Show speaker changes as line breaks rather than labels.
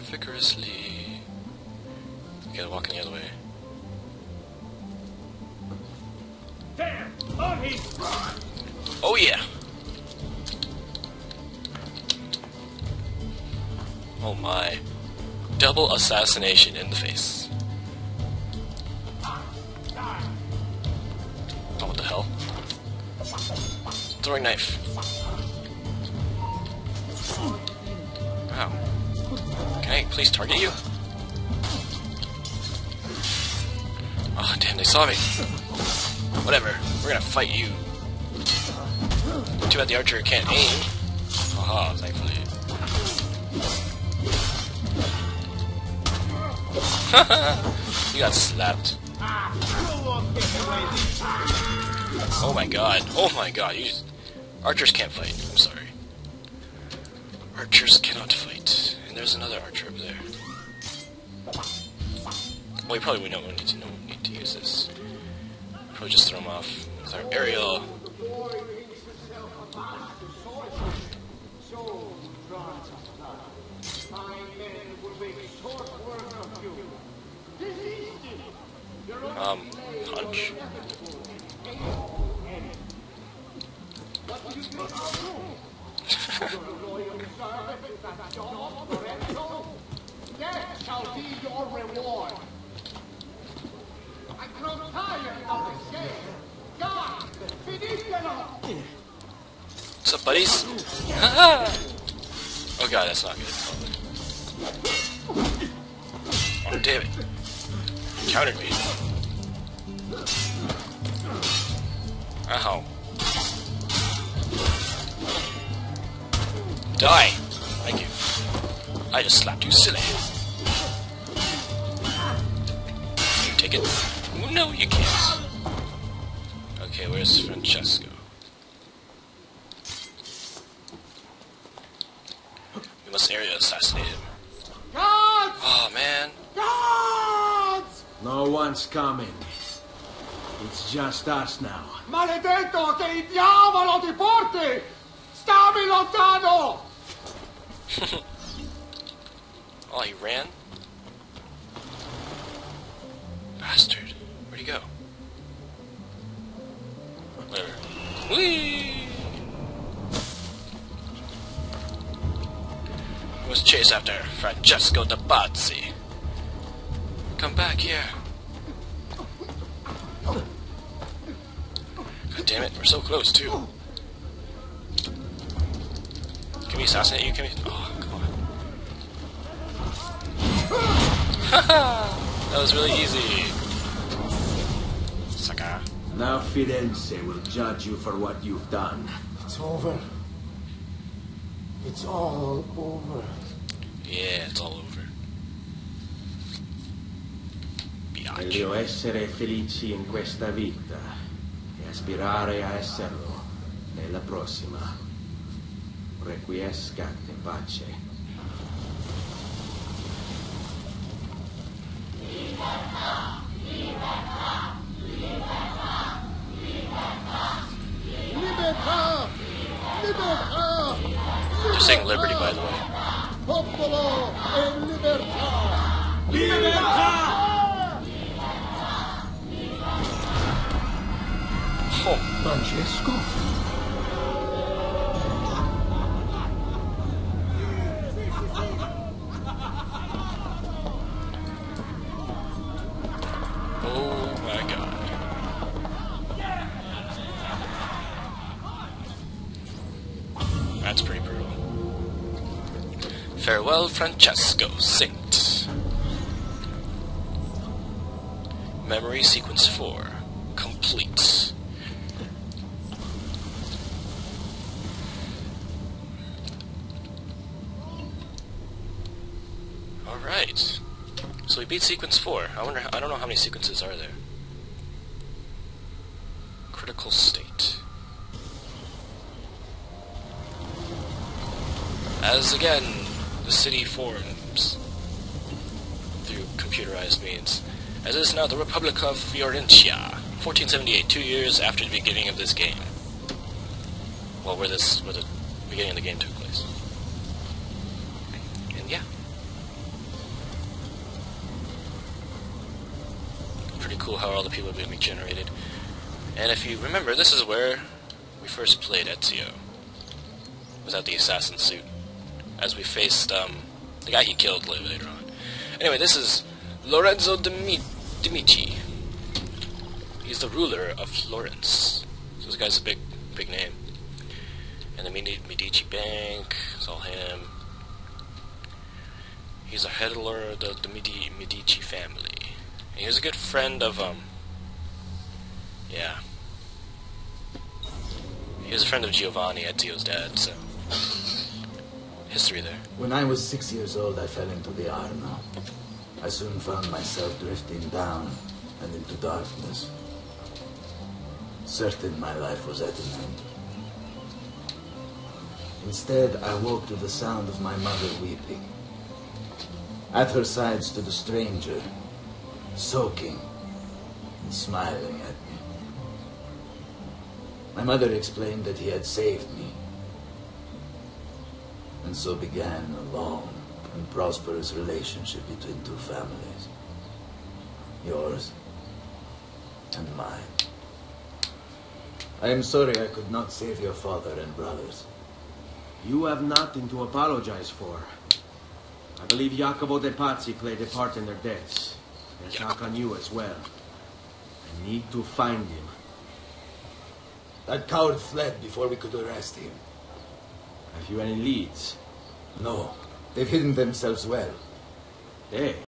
vigorously. Okay, walking the other way.
Damn! On his
Oh yeah! Oh my. Double assassination in the face. Oh, what the hell? Throwing knife. Wow. Can I please target you? Oh, damn, they saw me. Whatever, we're gonna fight you. Too bad the archer can't aim. Haha, thankfully. you got slapped. Oh my god. Oh my god. You just... Archers can't fight. I'm sorry. Archers cannot fight. And there's another archer up there. Well, you probably would not need to know need to use this. Probably just throw him off with our aerial. Um, punch. What's up, buddies? oh god, that's not good. Oh, damn it. He countered me. Ow. Die! Thank you. I just slapped you silly. You take it? No, you can't. Okay, where's Francesco? We must area assassinate him.
Gods!
Oh man.
Gods!
No one's coming. It's just us now.
Maledetto che il diavolo ti porti! Stammi lontano!
Oh, he ran? Bastard. Where'd he go? Whee! We must chase after Francesco de Pazzi. Come back here. God damn it, we're so close too. Can we assassinate you? Can we? Oh, come on. that was really easy.
Now Firenze will judge you for what you've done.
It's over. It's all over.
Yeah, it's all over. Biatch.
Meglio essere felici in questa vita e aspirare a esserlo nella prossima. Requiescat in pace.
Libertà!
They're saying liberty, by the way. Oh,
Francesco?
Farewell, Francesco, Saint. Memory sequence 4. Complete. Alright. So we beat sequence 4. I wonder, I don't know how many sequences are there. Critical state. As again, city forums through computerized means. As is now the Republic of Fiorentia, 1478, two years after the beginning of this game. Well, where this, where the beginning of the game took place. And yeah. Pretty cool how all the people are being generated. And if you remember, this is where we first played Ezio. Without the assassin suit. As we faced um, the guy he killed later on. Anyway, this is Lorenzo Medici. He's the ruler of Florence. So this guy's a big, big name. And the Medici Bank, it's all him. He's a handler of the, the Medici family. And he was a good friend of, um, yeah. He was a friend of Giovanni, Ezio's dad, so. History there.
When I was six years old, I fell into the Arno. I soon found myself drifting down and into darkness. Certain my life was at an end. Instead, I woke to the sound of my mother weeping. At her side stood a stranger, soaking and smiling at me. My mother explained that he had saved me. And so began a long and prosperous relationship between two families. Yours and mine. I am sorry I could not save your father and brothers.
You have nothing to apologize for. I believe Jacopo de Pazzi played a part in their deaths. And talk on you as well. I need to find him.
That coward fled before we could arrest him.
Have you any leads?
No, they've hidden themselves well.
Hey,